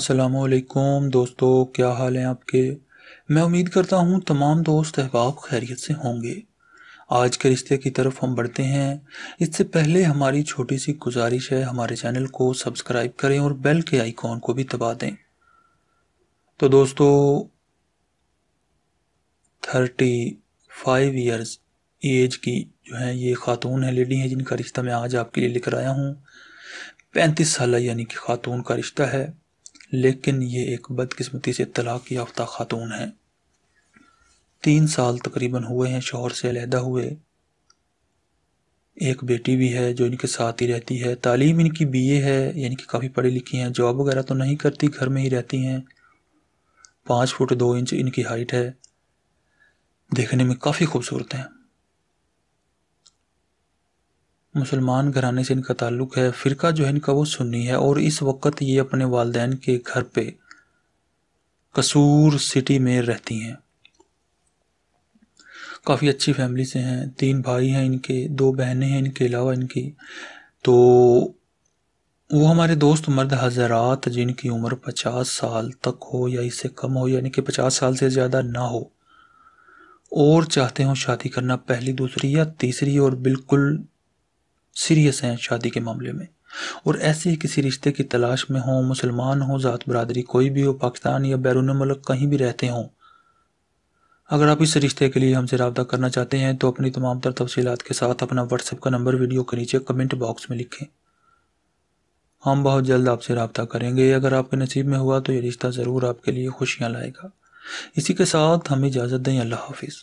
असलकुम दोस्तों, क्या हाल है आपके? मैं उम्मीद करता हूँ तमाम दोस्त अहबाब खैरियत से होंगे। आज के रिश्ते की तरफ़ हम बढ़ते हैं। इससे पहले हमारी छोटी सी गुजारिश है, हमारे चैनल को सब्सक्राइब करें और बेल के आइकॉन को भी दबा दें। तो दोस्तों, थर्टी फाइव ईयर्स एज की जो है, ये खातून है, लेडी है, जिनका रिश्ता मैं आज आपके लिए लेकर आया हूँ। पैंतीस साल यानी कि खातून का रिश्ता है। लेकिन ये एक बदकिस्मती से तलाक याफ्ता खातून है। तीन साल तकरीबन हुए हैं शोहर से अलहदा हुए। एक बेटी भी है जो इनके साथ ही रहती है। तालीम इनकी बीए है, यानी कि काफ़ी पढ़ी लिखी हैं। जॉब वगैरह तो नहीं करती, घर में ही रहती हैं। पाँच फुट दो इंच इनकी हाइट है। देखने में काफ़ी खूबसूरत हैं। मुसलमान घराने से इनका ताल्लुक़ है। फ़िरका जो है इनका वो सुन्नी है और इस वक्त ये अपने वालदेन के घर पे कसूर सिटी में रहती हैं। काफ़ी अच्छी फैमिली से हैं। तीन भाई हैं इनके, दो बहनें हैं इनके अलावा इनकी। तो वो हमारे दोस्त मर्द हजरात जिनकी उम्र पचास साल तक हो या इससे कम हो, यानी कि पचास साल से ज़्यादा ना हो, और चाहते हो शादी करना पहली, दूसरी या तीसरी और बिल्कुल सीरियस हैं शादी के मामले में। और ऐसे ही किसी रिश्ते की तलाश में हों, मुसलमान हो, ज़ात बरदरी, कोई भी हो, पाकिस्तान या बैरून मुल्क कहीं भी रहते हों। अगर आप इस रिश्ते के लिए हमसे रबता करना चाहते हैं तो अपनी तमाम तर तफसीत के साथ अपना व्हाट्सएप का नंबर, वीडियो के नीचे कमेंट बॉक्स में लिखें। हम बहुत जल्द आपसे रबता करेंगे। अगर आपके नसीब में हुआ तो ये रिश्ता ज़रूर आपके लिए खुशियाँ लाएगा। इसी के साथ हमें इजाज़त दें। अल्लाह हाफिज़।